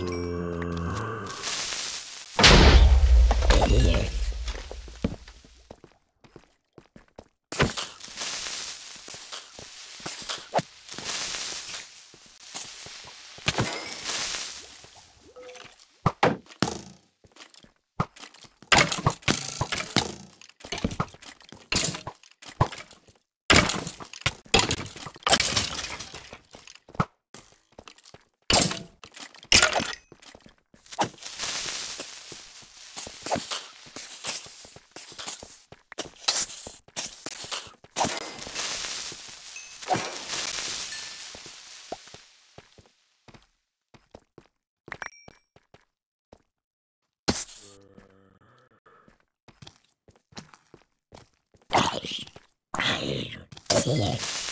for today.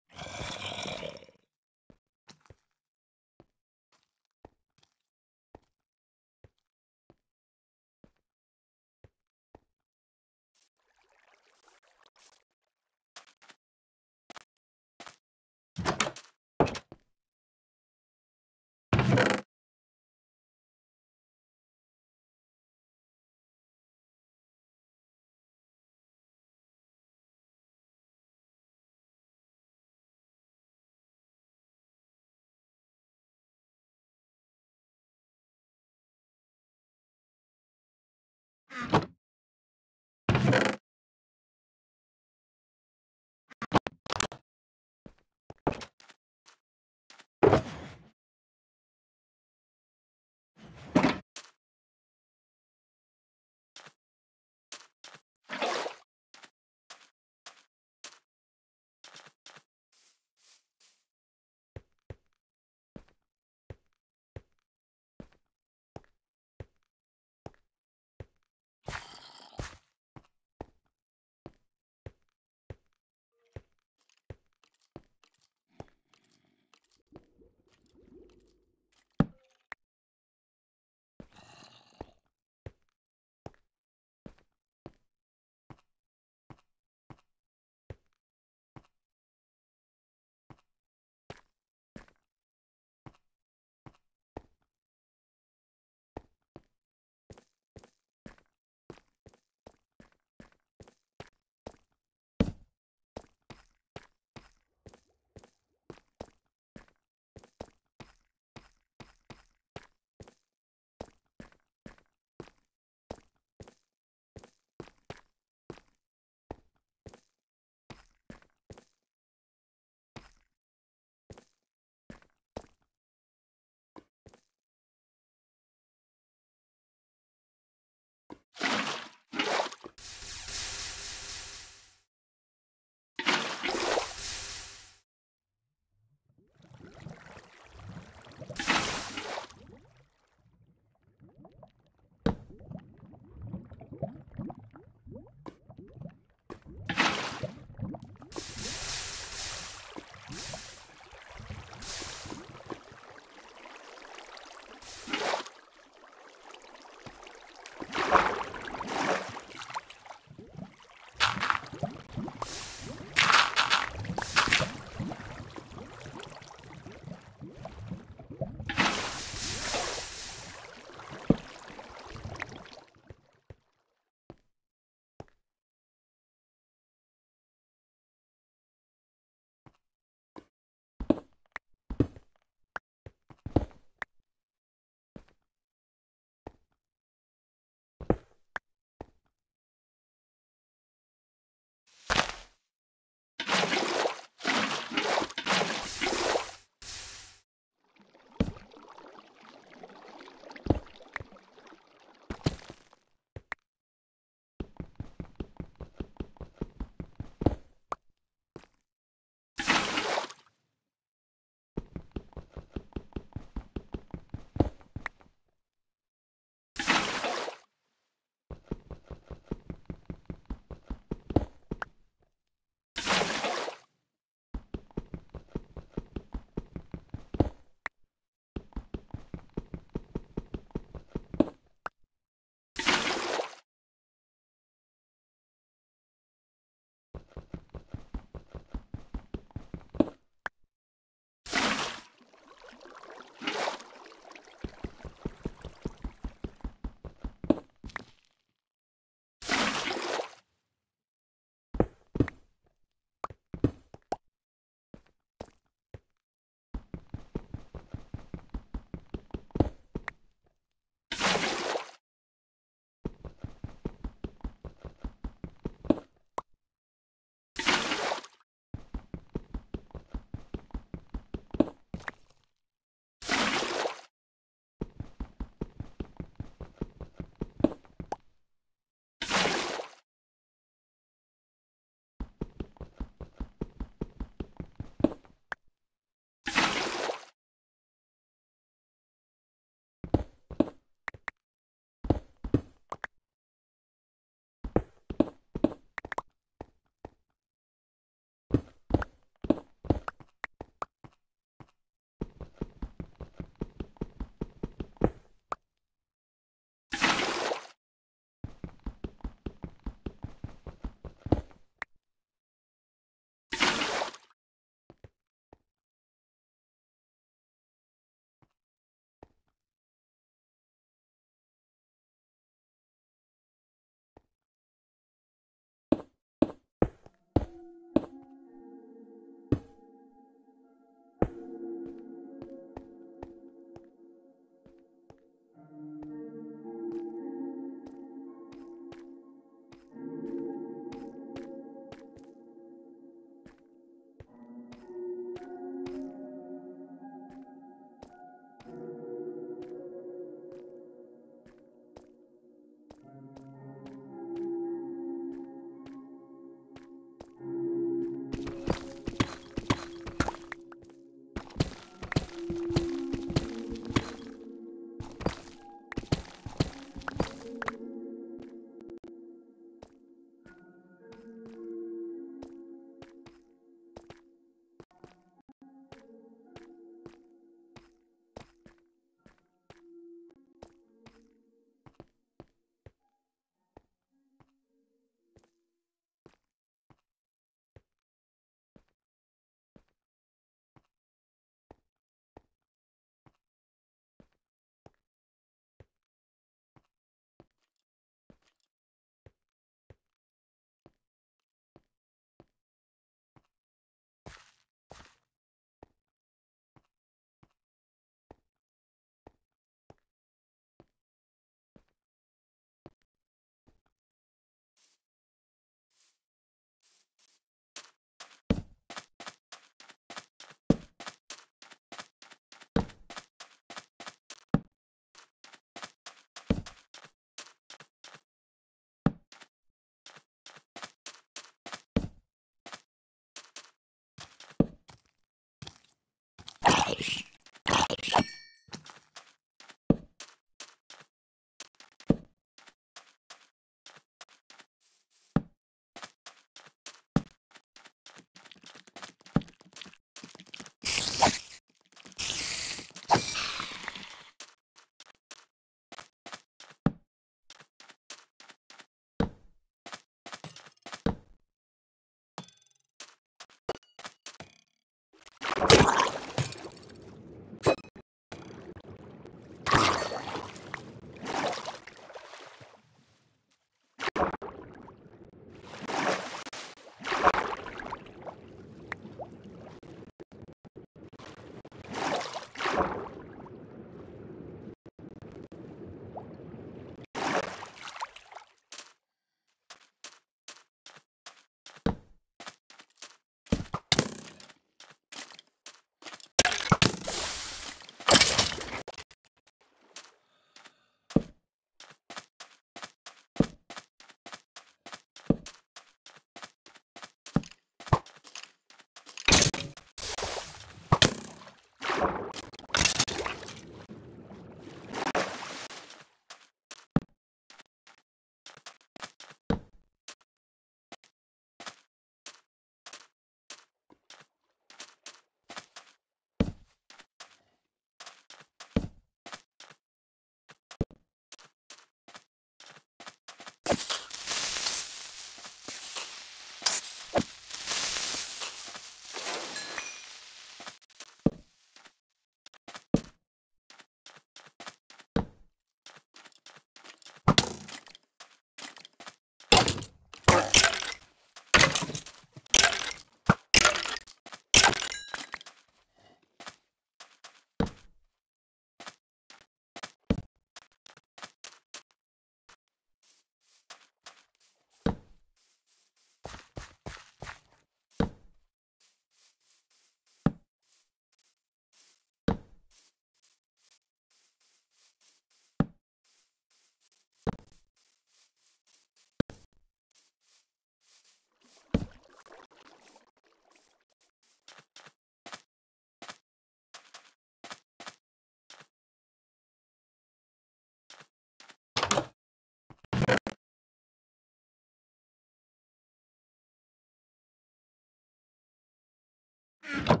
You